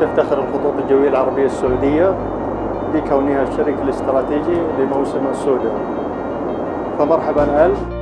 تفتخر الخطوط الجوية العربية السعودية بكونها الشريك الاستراتيجي لموسم السوداء. فمرحبا ألف.